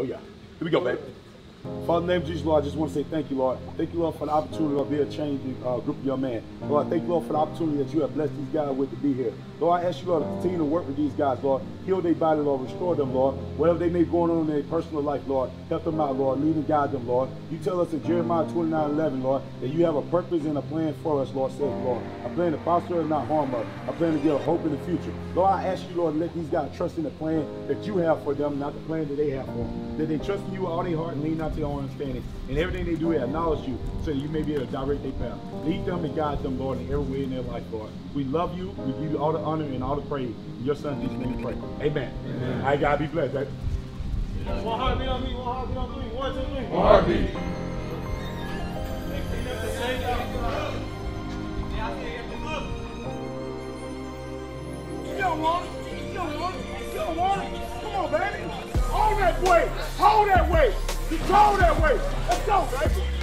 Oh, yeah. Here we go, baby. Father, name of Jesus, Lord, I just want to say thank you, Lord. Thank you, Lord, for the opportunity to be a changing uh, group of young men. Lord, thank you, Lord, for the opportunity that you have blessed these guys with to be here. Lord, I ask you, Lord, to continue to work with these guys, Lord. Heal their body, Lord. Restore them, Lord. Whatever they may be going on in their personal life, Lord. Help them out, Lord. Lead and guide them, Lord. You tell us in Jeremiah 29, 11, Lord, that you have a purpose and a plan for us, Lord, says Lord. A plan to prosper and not harm us. A plan to give hope in the future. Lord, I ask you, Lord, to let these guys trust in the plan that you have for them, not the plan that they have for them. That they trust in you with all their heart and lean not to their own understanding. And everything they do, they acknowledge you so that you may be able to direct their path. Lead them and guide them, Lord, in every way in their life, Lord. We love you. We give you all the honor and all the praise. In your son, Jesus' name we pray. Amen. Amen. I God be blessed. Right? One heartbeat on me, one heartbeat on me. One, two, three. One heartbeat. You don't want it. You don't want it. You don't want it. Come on, baby. Hold that way. Hold that way. Just hold that way. Let's go, baby. Let's go.